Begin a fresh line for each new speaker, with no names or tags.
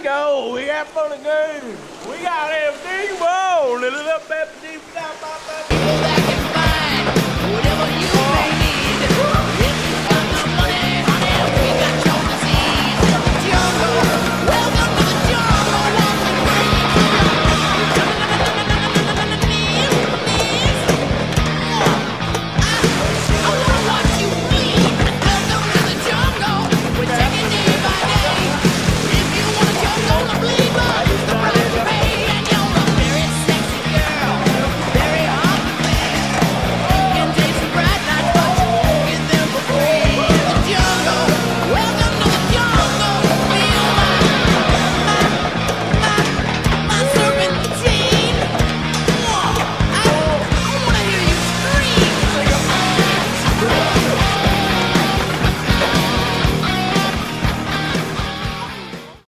we. We got fun and games. We got everything. Whoa, little up, up.